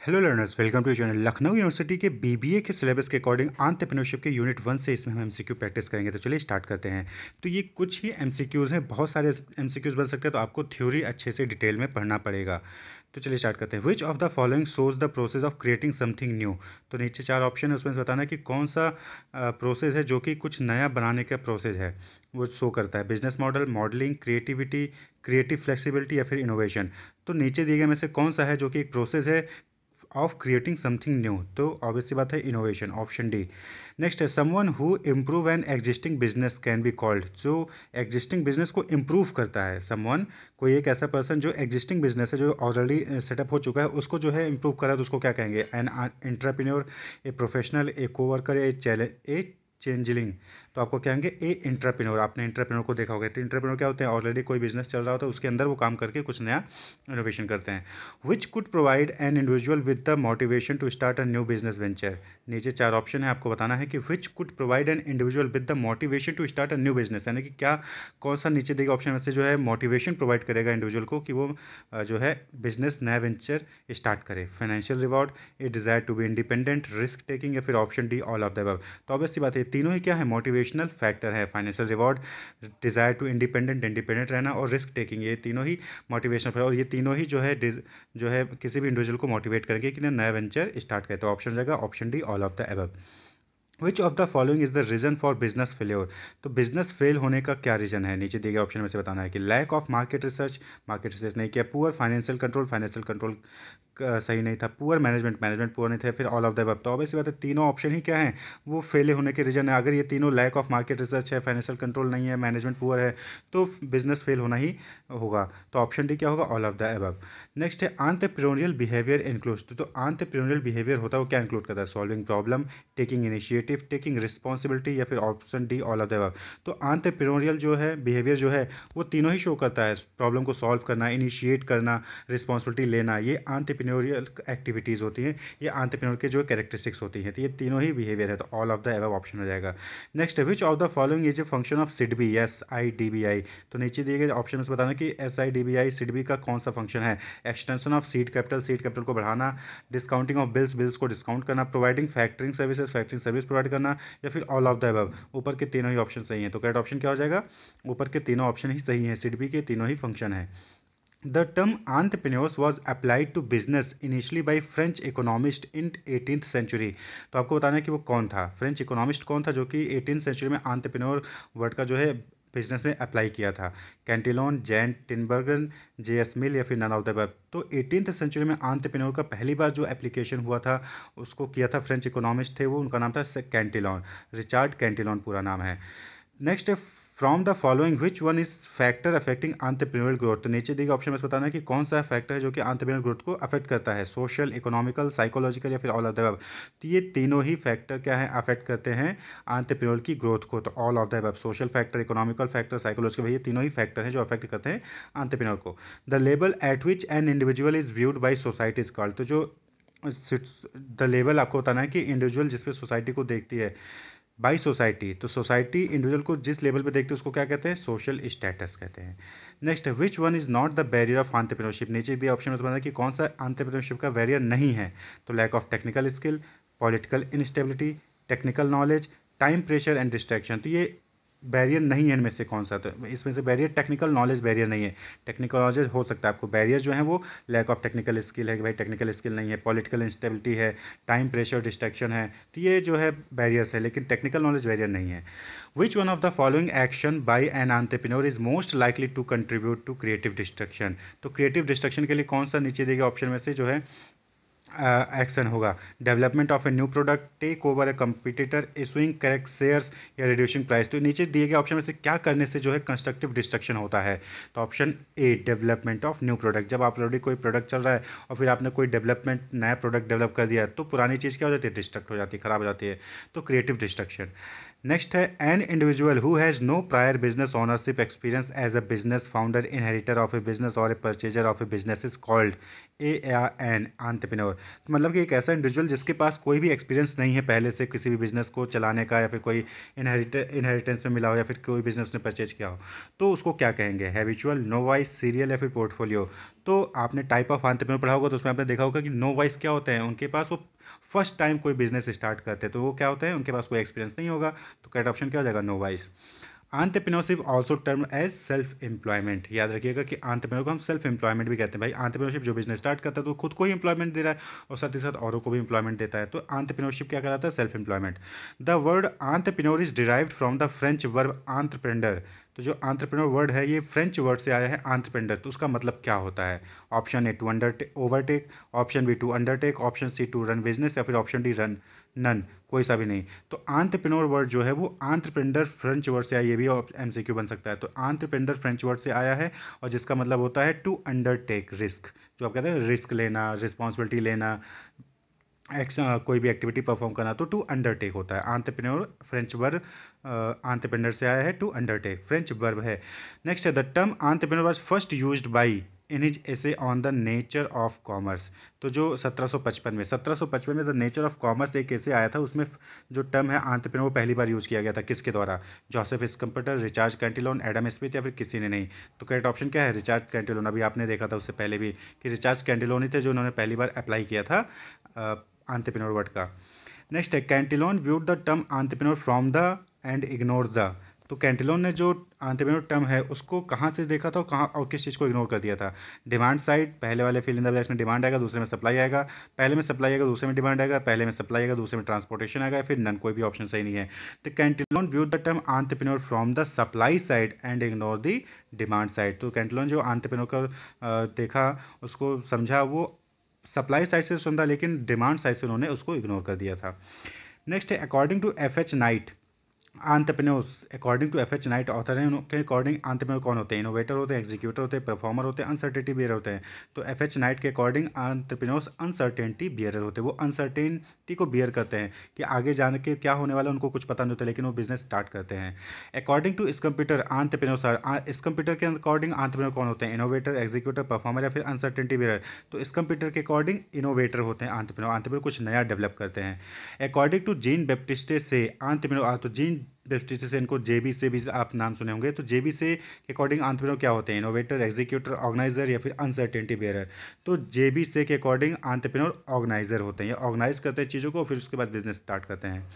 Hello learners welcome to channel Lucknow university के BBA के syllabus के अकॉर्डिंग आंट्रप्रेन्योरशिप के यूनिट वन से इसमें हम एमसीक्यू प्रैक्टिस करेंगे। तो चलिए स्टार्ट करते हैं। तो ये कुछ ही एमसीक्यूज़ हैं। बहुत सारे एमसीक्यूज़ बन सकते हैं। तो आपको थ्योरी अच्छे से डिटेल में पढ़ना पड़ेगा। तो चलिए स्टार्ट करते हैं। Which of the following shows the process of creating something new तो नीचे चार ऑप्शन है। उसमें से बताना है कि कौन सा प्रोसेस है जो कि कुछ नया बनाने का प्रोसेस है। वो शो करता है। Business model modelling creativity creative flexibility या फिर इनोवेशन तो नीचे दिए गए में से कौन सा है जो कि एक प्रोसेस है ऑफ़ क्रिएटिंग समथिंग न्यू तो ऑब्वियसली बात है इनोवेशन ऑप्शन डी नेक्स्ट है someone who improve an existing business can be called जो एग्जिस्टिंग बिज़नेस को इम्प्रूव करता है समवन कोई एक ऐसा पर्सन जो एग्जिस्टिंग बिज़नेस है, जो ऑलरेडी सेटअप हो चुका है, उसको जो है इम्प्रूव करा तो उसको क्या कहेंगे? An entrepreneur a professional a coworker a challenge a changeling तो आपको कहेंगे? ए इंटरप्रेन्योर आपने इंटरप्रेन्योर को देखा होगा। तो इंटरप्रेन्योर क्या होते हैं? ऑलरेडी कोई बिज़नेस चल रहा होता है, उसके अंदर वो काम करके कुछ नया इनोवेशन करते हैं। Which could provide an individual with the motivation to start a new business venture नीचे चार ऑप्शन है, आपको बताना है कि which could provide an individual with the motivation to start a new business यानी कि क्या, कौन सा नीचे देगा ऑप्शन में से जो है मोटिवेशन प्रोवाइड करेगा इंडिविजुअल को कि वो जो है बिज़नेस नया वेंचर स्टार्ट करे। Financial reward a desire to be independent risk taking या फिर option D all of the above तो ऑब्वियसली बात है तीनों ही क्या है? मोटिवेशनल फैक्टर है financial reward desire to independent independent रहना और रिस्क टेकिंग ये तीनों ही मोटिवेशनल और ये तीनों ही जो है जो है किसी भी इंडिविजुअल को मोटिवेट करेंगे कि नया वेंचर स्टार्ट करें। तो ऑप्शन रहेगा option D all of the above which of the following is the reason for business failure तो बिज़नेस फेल होने का क्या रीजन है? नीचे दिए गए ऑप्शन में से बताना है कि lack of market research market research नहीं किया poor financial control financial control सही नहीं था। पुअर मैनेजमेंट मैनेजमेंट पुअर नहीं था फिर ऑल ऑफ़ द अब तो। ऑब्वियसली बात है तीनों ऑप्शन ही क्या है? वो फेल होने के रीजन है। अगर ये तीनों लैक ऑफ़ मार्केट रिसर्च है फाइनेंशियल कंट्रोल नहीं है मैनेजमेंट पुअर है तो बिज़नेस फेल होना ही होगा। तो ऑप्शन डी क्या होगा? All of the above next है आंतप्रोनियल बिहेवियर इंक्लूड तो, आंतप्रोनियल बिहेवियर होता है वो क्या इंक्लूड करता है? Solving problem taking initiative taking responsibility या फिर option D all of the above तो आंतप्रोनियल जो है बिहेवियर जो है वो तीनों ही शो करता है। प्रॉब्लम को सॉल्व करना इनिशिएट करना रिस्पॉन्सिबिलिटी लेना ये आंतप एंटरप्रेन्योरियल एक्टिविटीज़ होती हैं, ये आंतरप्रेन्योर के जो कैरेक्टरिस्टिक्स होती हैं तो ये तीनों ही बिहेवियर है तो all of the above option हो जाएगा। Next which of the following is a function of SIDBI S I D B I तो नीचे दिए गए ऑप्शन में बताना कि S I D B I SIDBI का कौन सा फ़ंक्शन है? Extension of seed capital seed capital को बढ़ाना डिस्काउंटिंग ऑफ़ बिल्स बिल्स को डिस्काउंट करना providing factoring services factoring service provide करना, या फिर ऑल ऑफ़ द एव ऊपर के तीनों ही ऑप्शन सही हैं तो करेक्ट ऑप्शन क्या हो जाएगा? ऊपर के तीनों ऑप्शन ही सही हैं सिडबी के तीनों ही फ़ंक्शन है। The term entrepreneurs was applied to business initially by French economist in 18th century. तो आपको बताना है कि वो कौन था? फ्रेंच इकोनॉमिस्ट कौन था जो कि एटीन सेंचुरी में आंतरप्रेन्योर वर्ड का जो है बिज़नेस में अप्लाई किया था? Cantillon Jan Tinbergen J S Mill या फिर नन ऑफ़ द वेब तो एटीन सेंचुरी में आंतरप्रेन्योर का पहली बार जो एप्लीकेशन हुआ था, उसको किया था फ्रेंच इकोनॉमिस्ट थे वो, उनका नाम था कैंटिलोन रिचार्ड कैंटिलोन पूरा नाम है। नेक्स्ट है from the following which one is factor affecting entrepreneurial growth तो नीचे दिए ऑप्शन में बताना है कि कौन सा फैक्टर है जो कि आंतरप्रेन्योरल ग्रोथ को अफेक्ट करता है? सोशल इकोनॉमिकल साइकोलॉजिकल या फिर ऑल ऑफ़ द तो ये तीनों ही फैक्टर क्या है अफेक्ट करते हैं आंतरप्रेन्योरल की ग्रोथ को। तो all of the above social factor economical factor psychological ये तीनों ही फैक्टर हैं जो अफेक्ट करते हैं आंतरप्रेन्योर को। The level at which an individual is viewed by society is called तो जो द लेवल आपको बताना है कि इंडिविजुअल जिसपे सोसाइटी को देखती है बाई सोसाइटी तो सोसाइटी इंडिविजुअल को जिस लेवल पे देखते हैं, उसको क्या कहते हैं? सोशल स्टेटस कहते हैं। Next which one is not the barrier of entrepreneurship नीचे भी ऑप्शन में बताया कि कौन सा आंट्रप्रेन्योरशिप का बैरियर नहीं है? तो lack of technical skill political instability technical knowledge time pressure and distraction तो ये बैरियर नहीं है इनमें से कौन सा? तो इसमें से बैरियर टेक्निकल नॉलेज बैरियर नहीं है। टेक्निकल नॉलेज हो सकता है आपको। बैरियर जो है वो लैक ऑफ़ टेक्निकल स्किल है कि भाई टेक्निकल स्किल नहीं है पॉलिटिकल इंस्टेबिलिटी है टाइम प्रेशर डिस्ट्रैक्शन है तो ये जो है बैरियर्स है, लेकिन टेक्निकल नॉलेज बैरियर नहीं है। Which one of the following action by an entrepreneur is most likely to contribute to creative destruction तो क्रिएटिव डिस्ट्रक्शन के लिए कौन सा नीचे देगा ऑप्शन में से जो है एक्शन होगा। Development of a new product take over a competitor issuing correct shares या रिड्यूसिंग प्राइस तो नीचे दिए गए ऑप्शन में से क्या करने से जो है कंस्ट्रक्टिव डिस्ट्रक्शन होता है? तो option A development of new product जब आप ऑलरेडी कोई प्रोडक्ट चल रहा है और फिर आपने कोई डेवलपमेंट नया प्रोडक्ट डेवलप कर दिया तो पुरानी चीज़ क्या हो जाती है? डिस्ट्रक्ट हो जाती है, खराब हो जाती है। तो क्रिएटिव डिस्ट्रक्शन नेक्स्ट है an individual who has no prior business ownership experience as a business founder inheritor of a business और a purchaser of a business is called a an entrepreneur तो मतलब कि एक ऐसा इंडिविजुअल जिसके पास कोई भी एक्सपीरियंस नहीं है पहले से किसी भी बिज़नेस को चलाने का या फिर कोई इनहेरिट इनहेरिटेंस में मिला हो या फिर कोई बिज़नेस उसने परचेज किया हो तो उसको क्या कहेंगे? हैबिचुअल नो वाइस सीरियल या फिर पोर्टफोलियो तो आपने टाइप ऑफ़ आंतरप्रेन्योर पढ़ा होगा तो उसमें आपने देखा होगा कि नो वाइस क्या होते हैं? उनके पास वो फ़र्स्ट टाइम कोई बिज़नेस स्टार्ट करते हैं तो वो क्या होता है, उनके पास कोई एक्सपीरियंस नहीं होगा तो करेक्ट ऑप्शन क्या हो जाएगा? Novice also term as self employment याद रखिएगा कि आंतरप्रेन्योर को हम सेल्फ एम्प्लॉयमेंट भी कहते हैं। भाई आंतरप्रेन्योरशिप जो बिज़नेस स्टार्ट करता है तो खुद को ही एम्प्लॉयमेंट दे रहा है और साथ ही साथ औरों को भी एम्प्लॉयमेंट देता है। तो आंतरप्रेन्योरशिप क्या कहलाता है? Self employment the word entrepreneur is derived from the French verb entreprendre तो जो आंतरप्रेन्योर वर्ड है, ये फ्रेंच वर्ड से आया है आंतरप्रेंडर तो उसका मतलब क्या होता है? Option A to under overtake option B to undertake option C to run business या फिर ऑप्शन डी रन नन कोई सा भी नहीं. तो आंतरप्रेन्योर वर्ड जो है, वो आंतरप्रेंडर फ्रेंच वर्ड से आया, ये भी एमसीक्यू बन सकता है. तो आंतरप्रेंडर फ्रेंच वर्ड से आया है, और जिसका मतलब होता है टू अंडरटेक रिस्क जो आप कहते हैं रिस्क लेना रिस्पॉन्सिबिलिटी लेना एक्शन कोई भी एक्टिविटी परफॉर्म करना तो टू अंडरटेक होता है। आंतरप्रेन्योर फ्रेंच वर्ब आंतरप्रेन्योर से आया है टू अंडरटेक फ्रेंच वर्ब है। नेक्स्ट है the term entrepreneur was first used by in his essay on the nature of commerce तो जो 1755 में 1755 में द नेचर ऑफ़ कॉमर्स एक ऐसे आया था, उसमें जो टर्म है आंतरप्रेन्योर वो पहली बार यूज़ किया गया था। किसके द्वारा? Joseph Schumpeter Richard Cantillon Adam Smith या फिर किसी ने नहीं। तो करेक्ट ऑप्शन क्या है? रिचार्ज कैंटिलोन अभी आपने देखा था उससे पहले भी कि रिचार्ज कैंटिलोन ही थे जो उन्होंने पहली बार अप्लाई किया था। आंतरप्रेन्योर वर्ड का नेक्स्ट है Cantillon viewed the term entrepreneur from the and ignore the तो कैंटिलोन ने जो आंतरप्रेन्योर टर्म है, उसको कहाँ से देखा था और कहाँ और किस चीज़ को इग्नोर कर दिया था? डिमांड साइड पहले वाले फिल इन द ब्लैक्स में डिमांड आएगा, दूसरे में सप्लाई आएगा। पहले में सप्लाई आएगा, दूसरे में डिमांड आएगा। पहले में सप्लाई आएगा, दूसरे में ट्रांसपोर्टेशन आएगा, फिर नन कोई भी ऑप्शन सही नहीं है। तो Cantillon view the term entrepreneur from the supply side and ignore the demand side तो कैंटिलोन जो आंतरप्रेन्योर का देखा, उसको समझा, वो सप्लाई साइड से सुन रहा, लेकिन डिमांड साइड से उन्होंने उसको इग्नोर कर दिया था। नेक्स्ट है according to F H Knight entrepreneurs according to F H Knight author है। उनके अकॉर्डिंग आंतरप्रेन्योर कौन होते हैं? इनोवेटर होते हैं एग्जीक्यूटर होते हैं परफॉर्मर होते हैं अनसर्टेनिटी बियर होते हैं। तो एफ़ एच नाइट के अकॉर्डिंग आंतरप्रेन्योर्स अनसर्टेनिटी बियर होते हैं। वो अनसर्टेनिटी को बियर करते हैं कि आगे जाने के क्या होने वाला उनको कुछ पता नहीं होता, लेकिन वो बिज़नेस स्टार्ट करते हैं। अकॉर्डिंग टू इस कंप्यूटर आंतरप्रेन्योर इस कंप्यूटर के अकॉर्डिंग आंतरप्रेन्योर कौन होते हैं? इनोवेटर एग्जीक्यूटर परफॉर्मर या फिर अनसर्टेनिटी बियर तो इस कंप्यूटर के अकॉर्डिंग इनोवेटर होते हैं आंतरप्रेन्योर। आंतरप्रेन्योर कुछ नया डेवलप करते हैं। अकॉर्डिंग टू जीन बेप्टिस्टे से आंतरप्रेन्योर तो जीन बेप्टिस्टे से इनको जेबी से भी आप नाम सुने होंगे। तो जेबी से के अकॉर्डिंग आंतरप्रेन्योर क्या होते हैं? इनोवेटर एग्जीक्यूटर ऑर्गेनाइजर या फिर अनसर्टेनिटी बेयर तो जेबी से के अकॉर्डिंग आंतरप्रेन्योर, ऑर्गेनाइजर होते हैं। ऑर्गेनाइज करते हैं चीज़ों को, फिर उसके बाद बिज़नेस स्टार्ट करते हैं।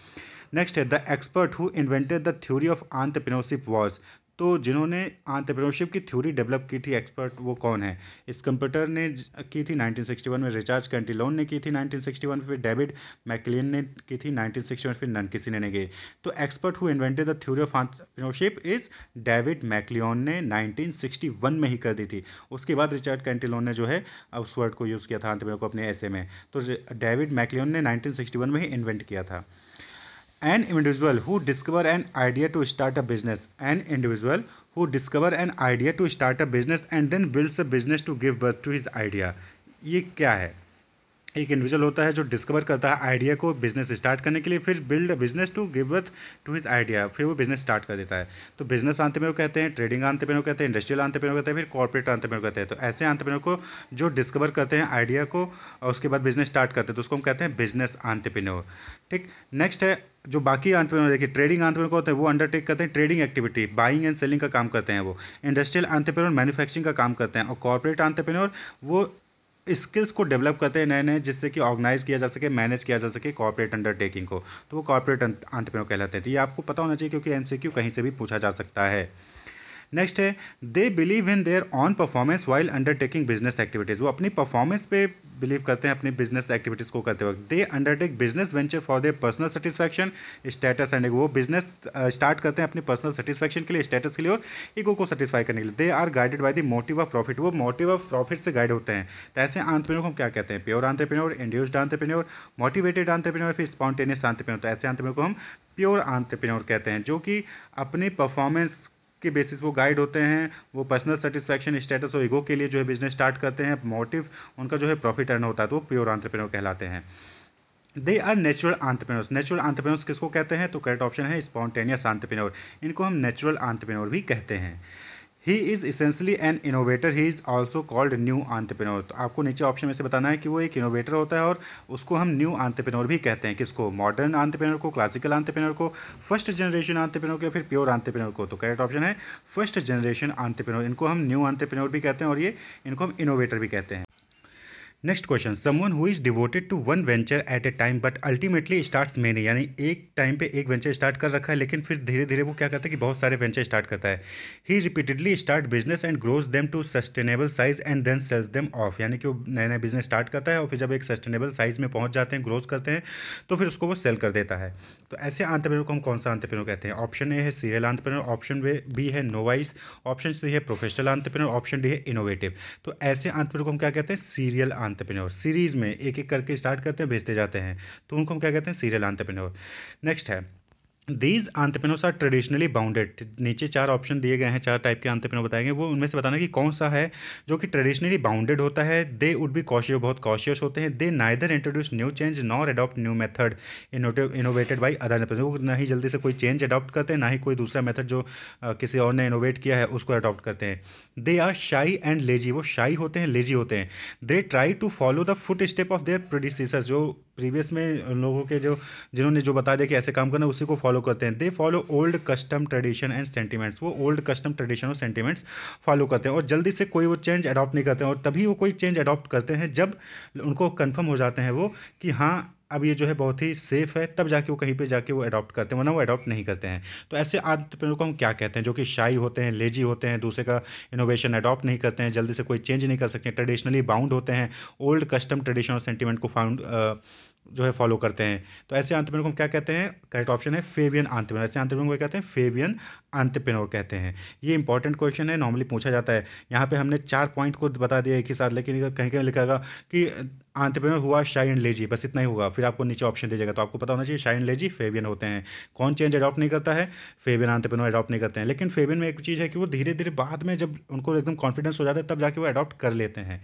नेक्स्ट है the expert who invented the theory of entrepreneurship was तो जिन्होंने आंतरप्रेन्योरशिप की थ्योरी डेवलप की थी एक्सपर्ट वो कौन है? इस कंप्यूटर ने की थी 1961 में रिचार्ज कैंटिलोन ने की थी 1961 में, फिर डेविड मैकलियन ने की थी 1961 फिर नन किसी ने नहीं गई तो expert who invented the theory of entrepreneurship is David McClelland ने 1961 में ही कर दी थी। उसके बाद रिचार्ड कैंटिलोन ने जो है, उस वर्ड को यूज़ किया था आंतरप्रेन्योर को अपने ऐसे में। तो डेविड मैकलियन ने नाइनटीन में ही इन्वेंट किया था। An individual who discover an idea to start a business an individual who discover an idea to start a business and then builds a business to give birth to his idea ये क्या है एक individual होता है जो discover करता है idea को बिज़नेस स्टार्ट करने के लिए, फिर build business to give birth to his idea फिर वो बिज़नेस स्टार्ट कर देता है। तो बिज़नेस आंतरप्रेन्योर कहते हैं ट्रेडिंग आंतरप्रेन्योर कहते हैं इंडस्ट्रियल आंतरप्रेन्योर कहते हैं, फिर कॉर्पोरेट आंतरप्रेन्योर कहते हैं। तो ऐसे आंतरप्रेन्योर को जो डिस्कवर करते हैं आइडिया को और उसके बाद बिज़नेस स्टार्ट करते हैं। तो उसको हम कहते हैं बिज़नेस आंतरप्रेन्योर ठीक नेक्स्ट है, जो बाकी आंतरप्रेन्योर देखिए ट्रेडिंग आंतरप्रेन्योर होते हैं, वो अंडरटेक करते हैं trading activity buying and selling का काम करते हैं वो। इंडस्ट्रियल आंतरप्रेन्योर मैन्युफैक्चरिंग का काम करते हैं। और कॉर्पोरेट आंतरप्रेन्योर वो स्किल्स को डेवलप करते हैं नए नए जिससे कि ऑर्गेनाइज किया जा सके मैनेज किया जा सके कॉर्पोरेट अंडरटेकिंग को। तो वो कॉर्पोरेट आंतरप्रेन्योर कहलाते हैं। तो ये आपको पता होना चाहिए, क्योंकि एमसीक्यू कहीं से भी पूछा जा सकता है। नेक्स्ट है they believe in their own performance while undertaking business activities वो अपनी परफॉर्मेंस पे बिलीव करते हैं, अपनी बिज़नेस एक्टिविटीज़ को करते वक्त। They undertake business venture for their personal satisfaction status and वो बिज़नेस स्टार्ट करते हैं अपनी पर्सनल सेटिस्फैक्शन के लिए स्टेटस के लिए और ईगो को सेटिस्फाई करने के लिए। They are guided by the motive of profit वो मोटिव ऑफ़ प्रॉफिट से गाइड होते हैं। तो ऐसे आंतरप्रेन्योर को हम क्या कहते हैं? Pure entrepreneur induced entrepreneur motivated entrepreneur फिर स्पॉन्टेनियस आंतरप्रेन्योर तो ऐसे आंतरप्रेन्योर को हम प्योर आंतरप्रेन्योर कहते हैं, जो कि अपनी परफॉर्मेंस के बेसिस वो गाइड होते हैं, वो पर्सनल सेटिस्फैक्शन स्टेटस और ईगो के लिए जो है बिज़नेस स्टार्ट करते हैं मोटिव उनका जो है प्रॉफिट अर्न होता है तो वो प्योर आंतरप्रेनोर कहलाते हैं। They are natural entrepreneur natural entrepreneurs किसको कहते हैं? तो करेक्ट ऑप्शन है स्पॉन्टेनियस आंतरप्रेन्योर इनको हम नेचुरल आंतरप्रेन्योर भी कहते हैं। He is essentially an innovator he is also called new entrepreneur तो आपको नीचे ऑप्शन में से बताना है कि वो एक इनोवेटर होता है और उसको हम न्यू आंतरप्रेन्योर भी कहते हैं। किसको? मॉडर्न आंतरप्रेन्योर को क्लासिकल आंतरप्रेन्योर को फ़र्स्ट जनरेशन आंतरप्रेन्योर को या फिर प्योर आंतरप्रेन्योर को? तो करेक्ट ऑप्शन है फ़र्स्ट जनरेशन आंतरप्रेन्योर इनको हम न्यू आंतरप्रेन्योर भी कहते हैं और ये इनको हम इनोवेटर भी कहते हैं। Next question someone who is devoted to one venture at a time but ultimately starts many यानी एक टाइम पे एक वेंचर स्टार्ट कर रखा है, लेकिन फिर धीरे धीरे वो क्या करता है कि बहुत सारे वेंचर स्टार्ट करता है। He repeatedly start business and grows them to sustainable size and then sells them off यानी कि वो नए नए बिज़नेस स्टार्ट करता है और फिर जब एक सस्टेनेबल साइज़ में पहुँच जाते हैं ग्रोथ करते हैं तो फिर उसको वो सेल कर देता है। तो ऐसे आंतरप्रेन्योर को हम कौन सा आंतरप्रेन्योर कहते हैं? ऑप्शन ए है सीरियल आंतरप्रेन्योर ऑप्शन बी है नोवाइस ऑप्शन सी है प्रोफेशनल आंतरप्रेन्योर ऑप्शन डी है इनोवेटिव तो ऐसे आंतरप्रेन्योर को हम क्या कहते हैं? सीरियल आंतरप्रेन्योर सीरीज़ में एक एक करके स्टार्ट करते हैं भेजते जाते हैं। तो उनको हम क्या कहते हैं? सीरियल आंतरप्रेन्योर नेक्स्ट है। These entrepreneurs are traditionally bounded नीचे चार ऑप्शन दिए गए हैं, चार टाइप के आंतरप्रेन्योर बताए गए वो उनमें से बताना कि कौन सा है जो कि ट्रेडिशनली बाउंडेड होता है। दे वुड बी कॉशियस बहुत कॉशियस होते हैं। They neither introduce new change nor adopt new method innovated by other वो ना ही जल्दी से कोई चेंज अडॉप्ट करते हैं, ना ही कोई दूसरा मेथड जो किसी और ने इनोवेट किया है, उसको अडॉप्ट करते हैं। They are shy and lazy वो शाई होते हैं लेजी होते हैं। They try to follow the foot step of their producers जो प्रीवियस में लोगों के जो, जिन्होंने जो बता दिया कि ऐसे काम करना, उसी को फॉलो करते हैं। They follow old custom tradition and sentiments वो ओल्ड कस्टम ट्रेडिशन और सेंटिमेंट्स फॉलो करते हैं और जल्दी से कोई वो चेंज अडॉप्ट नहीं करते और तभी वो कोई चेंज अडॉप्ट करते हैं जब उनको कन्फर्म हो जाते हैं वो कि हाँ अब ये जो है बहुत ही सेफ़ है, तब जाके वो कहीं पे जाके वो अडॉप्ट करते हैं, वरना वो अडॉप्ट नहीं करते हैं। तो ऐसे आंट्रप्रेन्योर को हम क्या कहते हैं? जो कि शाई होते हैं लेजी होते हैं, दूसरे का इनोवेशन अडॉप्ट नहीं करते हैं, जल्दी से कोई चेंज नहीं कर सकते ट्रेडिशनली बाउंड होते हैं ओल्ड कस्टम ट्रेडिशनल सेंटिमेंट को फाउंड जो है फॉलो करते हैं। तो ऐसे आंतरप्रेन्योर को हम क्या कहते हैं? करेक्ट ऑप्शन है? फेबियन आंतरप्रेन्योर ऐसे आंतरप्रेन्योर को कहते हैं? फेबियन आंतरप्रेन्योर कहते हैं। ये इंपॉर्टेंट क्वेश्चन है नॉर्मली पूछा जाता है। यहाँ पे हमने चार पॉइंट को बता दिया एक ही साथ, लेकिन कहीं कहीं लिखा कि आंतरप्रेन्योर हुआ एंड लेजी, बस इतना ही होगा। फिर आपको नीचे ऑप्शन दे जाएगा। तो आपको पता होना चाहिए एंड लेजी फेवियन होते हैं। कौन चेंज अडॉप्ट नहीं करता है? फेवियन आंतरप्रेन्योर अडॉप्ट नहीं करते हैं। लेकिन फेवियन में एक चीज़ है कि वो धीरे धीरे बाद में जब उनको एकदम कॉन्फिडेंस हो जाता है, तब जाके वो अडॉप्ट कर लेते हैं।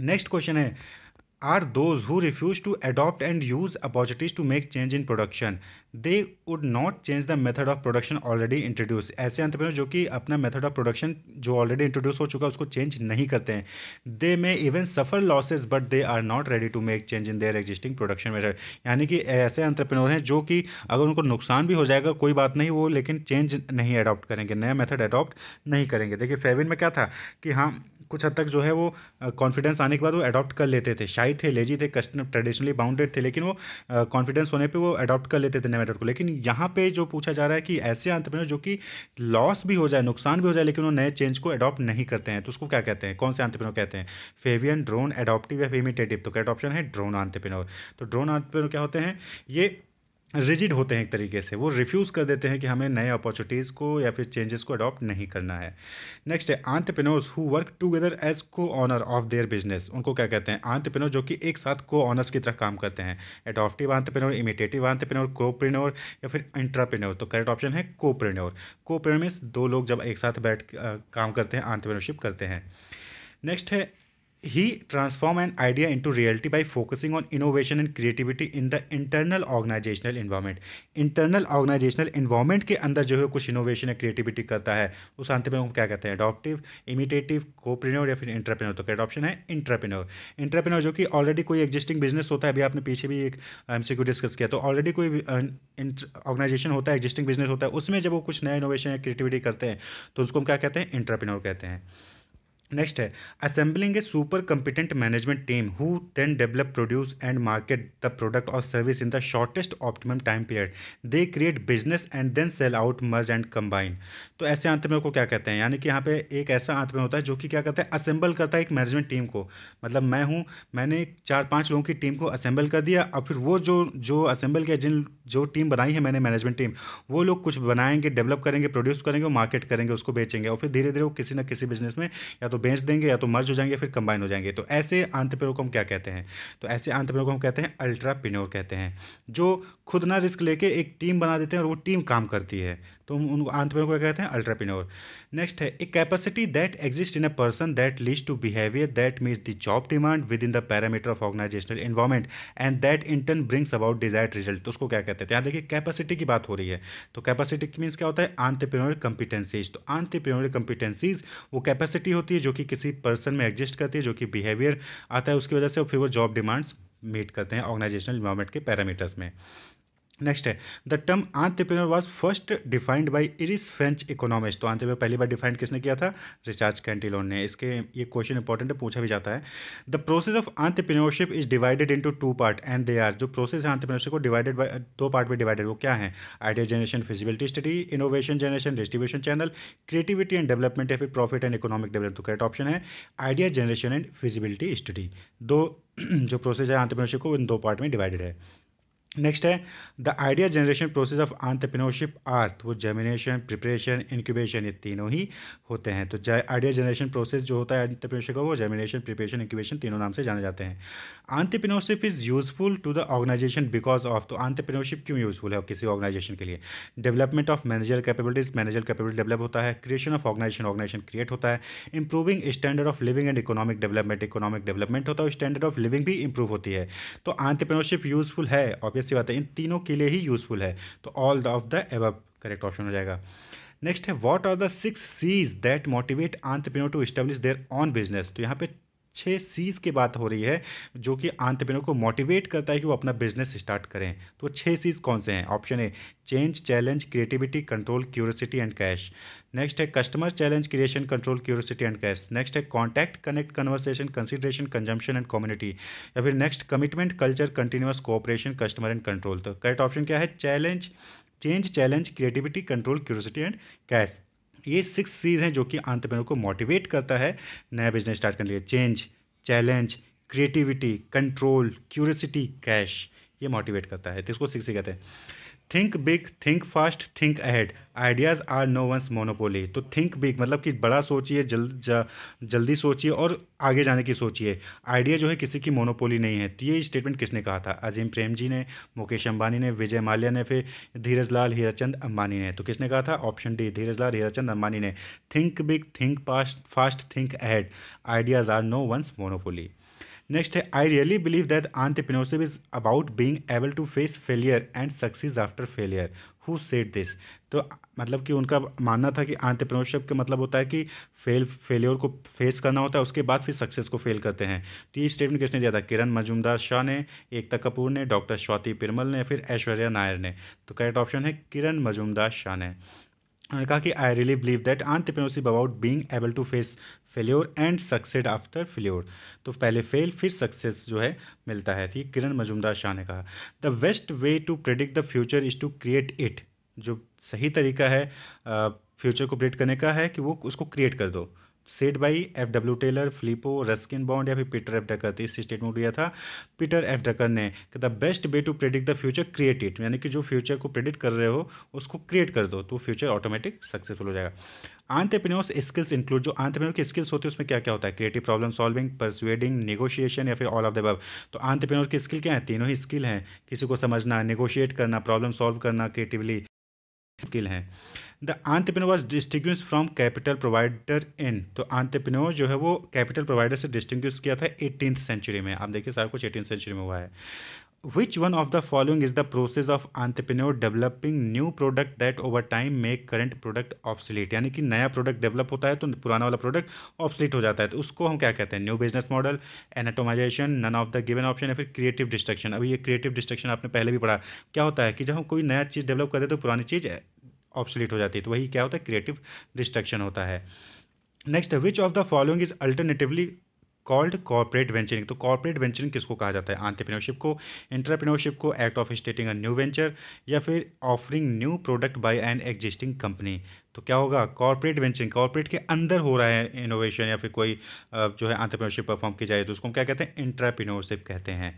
नेक्स्ट क्वेश्चन है। Are those who refuse to adopt and use opportunities to make change in production. They would not change the method of production already introduced. ऐसे एंटरप्रेन्योर जो कि अपना मेथड ऑफ़ प्रोडक्शन जो already introduce हो चुका है, उसको चेंज नहीं करते हैं। They may even suffer losses but they are not ready to make change in their existing production method यानी कि ऐसे एंटरप्रेन्योर हैं जो कि अगर उनको नुकसान भी हो जाएगा, कोई बात नहीं, वो लेकिन चेंज नहीं अडॉप्ट करेंगे, नया मेथड अडॉप्ट नहीं करेंगे। देखिए फेविन में क्या था कि हाँ कुछ हद तक जो है वो कॉन्फिडेंस आने के बाद वो अडॉप्ट कर लेते थे। शाही थे लेजी थे ट्रेडिशनली बाउंडेड थे, लेकिन वो कॉन्फिडेंस होने पे वो अडॉप्ट कर लेते थे नए मेथड को। लेकिन यहाँ पे जो पूछा जा रहा है कि ऐसे आंतरप्रेन्योर जो कि लॉस भी हो जाए, नुकसान भी हो जाए, लेकिन वो नए चेंज को अडॉप्ट नहीं करते हैं तो उसको क्या कहते हैं? कौन से आंतरप्रेन्योर कहते हैं? फेवियन ड्रोन एडॉप्टिव या फेमिटेटिव तो करेक्ट ऑप्शन है ड्रोन आंतरप्रेन्योर तो ड्रोन आंतरप्रेन्योर क्या होते हैं? ये रिजिड होते हैं एक तरीके से। वो रिफ्यूज़ कर देते हैं कि हमें नए अपॉर्चुनिटीज़ को या फिर चेंजेस को अडॉप्ट नहीं करना है। नेक्स्ट है entrepreneurs who work together as co owner of their business उनको क्या कहते हैं? आंट्रप्रेन्योर जो कि एक साथ को ऑनर्स की तरह काम करते हैं। Adoptive entrepreneur imitative entrepreneur copreneur या फिर इंट्राप्रेन्योर तो करेक्ट ऑप्शन है कोप्रेन्योर कोप्रेन्योर मीन्स दो लोग जब एक साथ बैठ काम करते हैं आंट्रप्रेन्योरशिप करते हैं। नेक्स्ट है he transform an idea into reality by focusing on innovation and creativity in the internal organizational environment internal organizational environment के अंदर जो है कुछ innovation या creativity करता है उस अंत में हम क्या कहते हैं adoptive imitative co-preneur या फिर entrepreneur तो क्या ऑप्शन है entrepreneur entrepreneur जो कि ऑलरेडी कोई existing business होता है अभी आपने पीछे भी एक एमसीक्यू डिस्कस किया तो ऑलरेडी कोई ऑर्गेनाइजेशन होता है एग्जिस्टिंग बिज़नेस होता है उसमें जब वो कुछ नया इनोवेशन या क्रिएटिविटी करते हैं तो उसको हम क्या कहते हैं इंटरप्रेन्योर कहते हैं नेक्स्ट है assembling a super competent management team who then develop produce and market the product और service in the shortest optimum time period they create business and then sell out merge and combine तो ऐसे आंतमें को क्या कहते हैं? यानी कि यहाँ पे एक ऐसा आंतमें होता है जो कि क्या कहता है? असेंबल करता है एक मैनेजमेंट टीम को। मतलब मैं हूँ, मैंने चार पाँच लोगों की टीम को असेंबल कर दिया और फिर वो जो जो असेंबल किया, जिन, जो टीम बनाई है मैंने मैनेजमेंट टीम वो लोग कुछ बनाएँगे डेवलप करेंगे प्रोड्यूस करेंगे मार्केट करेंगे, उसको बेचेंगे और फिर धीरे धीरे वो किसी ना किसी बिज़नेस में या तो बेच देंगे या तो मर्ज हो जाएँगे फिर कंबाइन हो जाएँगे। तो ऐसे आंतरप्रेन्योर को हम क्या कहते हैं? तो ऐसे आंतरप्रेन्योर को हम कहते हैं अल्ट्रा पिन्योर कहते हैं, जो खुद ना रिस्क लेके एक टीम बना देते हैं और वो टीम काम करती है। तो हम उनको आंतरप्रेन्योर को क्या कहते हैं? अल्ट्राप्रेन्योर नेक्स्ट है a capacity that exist in a person that leads to behaviour that means the job demand within the parameter of organisational environment and that in turn brings about desired result तो उसको क्या कहते हैं? यहाँ देखिए capacity की बात हो रही है। तो कैपेसिटी मीन्स क्या होता है? आंतरप्रेन्योर कंपिटेंसीज तो आंतरप्रेन्योर कंपिटेंसीज वो कैपेसिटी होती है जो कि किसी पर्सन में एग्जिस्ट करती है, जो कि बिहेवियर आता है, उसकी वजह से फिर वो जॉब डिमांड्स मीट करते हैं ऑर्गेनाइजेशनल इन्वायरमेंट के पैरामीटर्स में। नेक्स्ट है the term entrepreneur was first defined by iris French economist तो आंतरप्रेन्योर पहली बार डिफाइंड किसने किया था? रिचार्ज कैंटिलोन ने। इसके ये क्वेश्चन इंपॉर्टेंट है, पूछा भी जाता है। The process of entrepreneurship is divided into two part and they are जो प्रोसेस है आंतरप्रेन्योरशिप को डिवाइडेड बाई दो पार्ट में डिवाइडेड वो क्या है? Idea generation feasibility study innovation generation distribution channel creativity and development या फिर प्रॉफिट एंड इकोनॉमिक डेवलपमेंट तो करेक्ट ऑप्शन है। Idea generation and feasibility study दो, जो प्रोसेस है आंतरप्रेन्योरशिप को इन दो पार्ट में डिवाइडेड है। नेक्स्ट है the idea generation process of entrepreneurship आर्थ वो जर्मिनेशन प्रिपरेशन इंक्यूबेशन ये तीनों ही होते हैं। तो आइडिया जनरेशन प्रोसेस जो होता है आंतरप्रेन्योरशिप का, वो जर्मिनेशन प्रिपरेशन इंक्यूबेशन तीनों नाम से जाने जाते हैं। Entrepreneurship is useful to the organisation because of तो आंतरप्रेन्योरशिप क्यों यूजफुल है किसी ऑर्गेनाइजेशन के लिए? Development of manager capabilities manager capability develop होता है। Creation of organisation organisation create होता है। Improving standard of living and economic development economic development होता है स्टैंडर्ड ऑफ़ लिविंग भी इंप्रूव होती है। तो आंतरप्रेन्योरशिप यूजफुल है ऑब्वियसली बात है, इन तीनों के लिए ही यूजफुल है। तो all the of the above correct option हो जाएगा। नेक्स्ट है what are the six Cs that motivate entrepreneur to establish their own business तो यहाँ पे छः सीज की बात हो रही है, जो कि आंतरप्रेन्योर को मोटिवेट करता है कि वो अपना बिज़नेस स्टार्ट करें। तो छः सीज कौन से हैं? Option A change challenge creativity control curiosity and cash next है customer challenge creation control curiosity and cash next है contact connect conversation consideration consumption and community या फिर next commitment culture continuous cooperation customer and control तो correct option क्या है? Challenge change challenge creativity control curiosity and cash ये six Cs हैं जो कि आंतरप्रेनर को मोटिवेट करता है नया बिज़नेस स्टार्ट करने के लिए। Change challenge creativity control curiosity cash ये मोटिवेट करता है। तो इसको सिक्स ही कहते हैं। Think big think fast think ahead ideas are no one's monopoly तो थिंक बिग मतलब कि बड़ा सोचिए, जल्द जल्दी सोचिए और आगे जाने की सोचिए। आइडिया जो है किसी की मोनोपोली नहीं है। तो ये स्टेटमेंट किसने कहा था? अजीम प्रेम जी ने, मुकेश अंबानी ने, विजय माल्या ने, फिर धीरज लाल हीराचंद अंबानी ने। तो किसने कहा था? ऑप्शन डी धीरज लाल हीराचंद अंबानी ने। Think big think fast fast think ahead ideas are no one's monopoly next है I really believe that entrepreneurship is about being able to face failure and succeed after failure who said this तो मतलब कि उनका मानना था कि entrepreneurship का मतलब होता है कि फेल फेलियर को फेस करना होता है, उसके बाद फिर सक्सेस को फेल करते हैं। तो ये स्टेटमेंट किसने दिया था? किरण मजूमदार शाह ने, एकता कपूर ने डॉक्टर स्वाति पिरमल ने, फिर ऐश्वर्या नायर ने। तो करेक्ट ऑप्शन है किरण मजूमदार शाह ने। उन्होंने कहा कि I really believe that entrepreneurship about being able to face failure and succeed after failure तो पहले फेल फिर सक्सेस जो है, मिलता है। ठीक किरण मजूमदार शाह ने कहा the best way to predict the future is to create it जो सही तरीका है फ्यूचर को प्रिडिक्ट करने का है कि वो उसको क्रिएट कर दो। Said by F W Taylor, Flippo, Ruskin Bond या फिर पीटर एफ़ डकर। तो इस स्टेटमेंट दिया था, पीटर एफ़ डकर ने कि the best way to predict the future, create it. यानी कि जो फ्यूचर को प्रेडिक्ट कर रहे हो, उसको क्रिएट कर दो तो फ्यूचर ऑटोमेटिक सक्सेसफुल हो जाएगा। आंट्रप्रेन्योर्स स्किल्स इंक्लूड जो आंट्रप्रेन्योर की स्किल्स होती है, उसमें क्या क्या होता है? Creative problem solving persuading negotiation या फिर ऑल ऑफ़ द बब तो आंट्रप्रेन्योर की स्किल क्या है? तीनों ही स्किल हैं। किसी को समझना नेगोशिएट करना प्रॉब्लम सॉल्व करना क्रिएटिवली स्किल हैं। The was distinguish from capital provider in. तो आंतरप्रेन्योर जो है वो कैपिटल प्रोवाइडर से डिस्टिंग्विश किया था एटीन सेंचुरी में। आप देखिए सारा कुछ एटीन सेंचुरी में हुआ है। Which one of the following is the process of entrepreneur developing new product that over time make current product obsolete यानी कि नया प्रोडक्ट डेवलप होता है तो पुराना वाला प्रोडक्ट ऑप्सलीट हो जाता है। तो उसको हम क्या कहते हैं? New business model anatomisation none of the given option या फिर क्रिएटिव डिस्ट्रक्शन अभी ये क्रिएटिव डिस्ट्रक्शन आपने पहले भी पढ़ा। क्या होता है कि जब हम कोई नया चीज़ डेवलप करते हैं तो पुरानी चीज़ ऑप्सलीट हो जाती है। तो वही क्या होता है? क्रिएटिव डिस्ट्रक्शन होता है। Next which of the following is alternatively called corporate venturing तो कॉर्पोरेट वेंचरिंग किसको कहा जाता है? आंट्रप्रेन्योरशिप को एंटरप्रेन्योरशिप को act of starting a new venture या फिर offering new product by an existing company तो क्या होगा? कॉर्पोरेट वेंचरिंग कॉर्पोरेट के अंदर हो रहा है इनोवेशन या फिर कोई जो है आंट्रप्रेन्योरशिप परफॉर्म की जाए तो उसको हम क्या कहते हैं? एंटरप्रेन्योरशिप कहते हैं।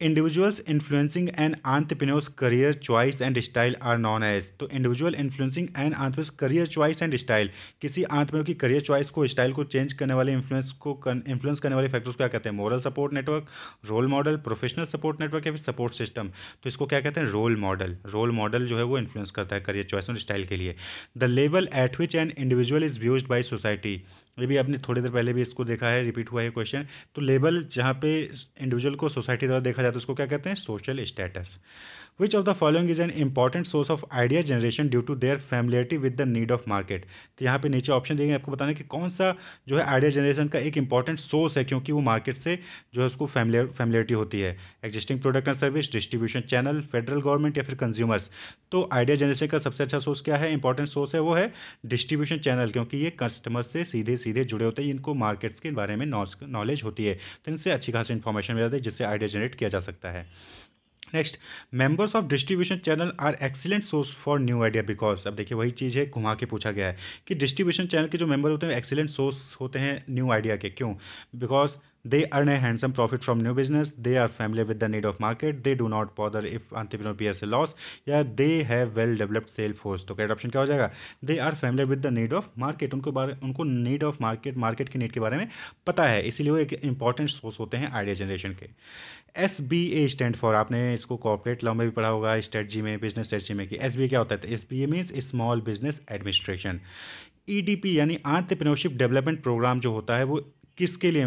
Individuals influencing an entrepreneur's career choice and style are known as तो individual influencing an entrepreneur's career choice and style किसी आंतरप्रेन्योर की करियर चॉइस को स्टाइल को चेंज करने वाले इन्फ्लुएंस को इन्फ्लुएंस करने वाले फैक्टर्स क्या कहते हैं? Moral support network role model professional support network या फिर सपोर्ट सिस्टम तो इसको क्या कहते हैं? रोल मॉडल रोल मॉडल जो है वो इन्फ्लुएंस करता है करियर चॉइस और स्टाइल के लिए. The level at which an individual is views by society ये भी आपने थोड़ी देर पहले भी इसको देखा है रिपीट हुआ है क्वेश्चन तो लेवल जहाँ पे इंडिविजुअल को सोसाइटी द्वारा देखा जाता है उसको क्या कहते हैं? Social status which of the following is an important source of idea generation due to their familiarity with the need of market? तो यहाँ पे नीचे ऑप्शन देंगे, आपको बताना कि कौन सा जो है आइडिया जनरेशन का एक इंपॉर्टेंट सोर्स है, क्योंकि वो मार्केट से जो है उसको फैमिलियर फैमिलियरिटी होती है। Existing product and service distribution channel federal government या फिर कंज्यूमर्स तो आइडिया जनरेशन का सबसे अच्छा सोर्स क्या है? इंपॉर्टेंट सोर्स है, वो है डिस्ट्रीब्यूशन चैनल क्योंकि ये कस्टमर से सीधे सीधे जुड़े होते हैं। इनको मार्केट्स के बारे में नॉलेज होती है। तो इनसे अच्छी खासी इन्फॉर्मेशन मिल जाती है, जिससे आइडिया जनरेट किया जा सकता है। Next members of distribution channel are excellent source for new idea because अब देखिए वही चीज़ है, घुमा के पूछा गया है कि डिस्ट्रीब्यूशन चैनल के जो मेंबर होते हैं एक्सीलेंट सोर्स होते हैं न्यू आइडिया के। क्यों? Because they earn a handsome profit from new business they are familiar with the need of market they do not bother if entrepreneur bears a loss या they have well developed sale force तो correct option क्या हो जाएगा they are familiar with the need of market उनको बारे उनको need of market market की need के बारे में पता है इसीलिए वो एक इंपॉर्टेंट सोर्स होते हैं आइडिया जनरेशन के S B A stand for आपने इसको कॉर्पोरेट लॉ में भी पढ़ा होगा स्ट्रेटजी में बिज़नेस स्ट्रेटजी में कि एस बी क्या होता है S B A means small business administration EDP यानी आंट्रप्रेन्योरशिप डेवलपमेंट प्रोग्राम जो होता है वो किसके लिए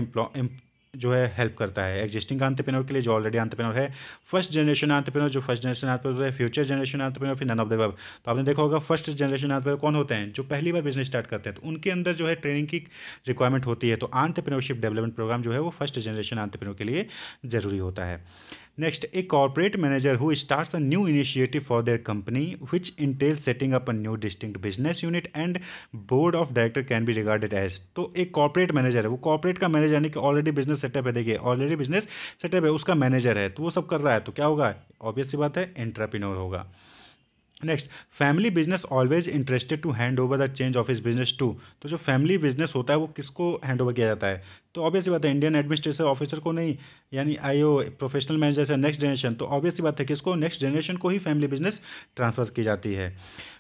जो है हेल्प करता है। एग्जिस्टिंग आंतरप्रेन्योर के लिए जो ऑलरेडी आंतरप्रेन्योर है फ़र्स्ट जनरेशन आंतरप्रेन्योर जो फ़र्स्ट जनरेशन आंतरप्रेन्योर है फ्यूचर जनरेशन आंतरप्रेन्योर फिर नन ऑफ़ द वर्ब तो आपने देखा होगा फ़र्स्ट जनरेशन आंतरप्रेन्योर कौन होते हैं? जो पहली बार बिज़नेस स्टार्ट करते हैं तो उनके अंदर जो है ट्रेनिंग की रिक्वायरमेंट होती है तो आंतरप्रेन्योरशिप डेवलपमेंट प्रोग्राम जो है वो फ़र्स्ट जनरेशन आंतरप्रेन्योर के लिए ज़रूरी होता है। Next a corporate manager who starts a new initiative for their company which entails setting up a new distinct business unit and board of director can be regarded as तो एक corporate manager है। वो corporate का manager यानी कि already business setup है। देखिए already business setup है, उसका मैनेजर है। तो वो सब कर रहा है। तो क्या होगा? ऑब्वियस बात है एंट्रप्रीनोर होगा। Next family business always interested to hand over the change of इस बिज़नेस टू तो जो फैमिली बिज़नेस होता है, वो किसको हैंड ओवर किया जाता है? तो ऑब्वियस बात है इंडियन एडमिनिस्ट्रेशन ऑफिसर को नहीं, यानी आई ओ प्रोफेशनल मैनेजर से नेक्स्ट जनरेशन तो ऑब्वियस बात है किसको नेक्स्ट जनरेशन को ही फैमिली बिज़नेस ट्रांसफ़र की जाती है।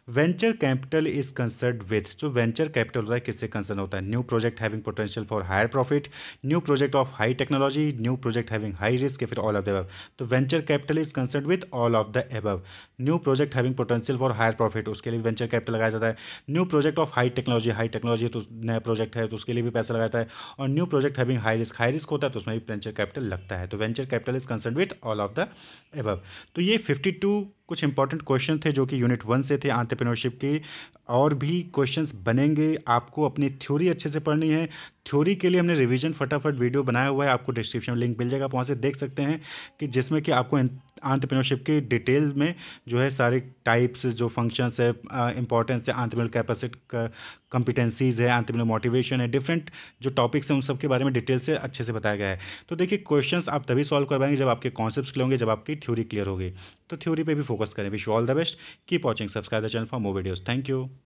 Venture capital is concern with जो वेंचर कैपिटल होता है, किससे कंसर्न होता है? New project having potential for higher profit new project of high technology new project having high risk फिर ऑल ऑफ़ द एबव तो venture capital is concern with all of the above new project having potential for higher profit उसके लिए venture capital लगाया जाता है। New project of high technology high technology तो नया project है तो उसके लिए भी पैसा लगाता है। और new project having high risk high risk होता है तो उसमें भी वेंचर कैपिटल लगता है। तो venture capital is concern with all of the above तो ये फिफ्टी कुछ इंपॉर्टेंट क्वेश्चन थे जो कि यूनिट वन से थे आंट्रप्रेन्योरशिप के। और भी क्वेश्चंस बनेंगे, आपको अपनी थ्योरी अच्छे से पढ़नी है। थ्योरी के लिए हमने रिवीजन फटाफट वीडियो बनाया हुआ है, आपको डिस्क्रिप्शन में लिंक मिल जाएगा, आप वहाँ से देख सकते हैं कि जिसमें कि आपको आंट्रप्रेन्योरशिप के डिटेल में जो है सारे टाइप्स जो फ़ंक्शंस है इंपॉर्टेंस है आंट्रप्रेन्योर कैपेसिटी कंपिटेंसीज है आंट्रप्रेन्योर मोटिवेशन है डिफरेंट जो टॉपिक्स हैं उन सब के बारे में डिटेल से अच्छे से बताया गया है। तो देखिए क्वेश्चंस आप तभी सॉल्व करवाएँगे जब आपके कॉन्सेप्ट क्लियर होंगे, जब आपकी थ्योरी क्लियर होगी। तो थ्योरी पे भी फोकस करें. Wish all the best keep watching subscribe the channel for more videos thank you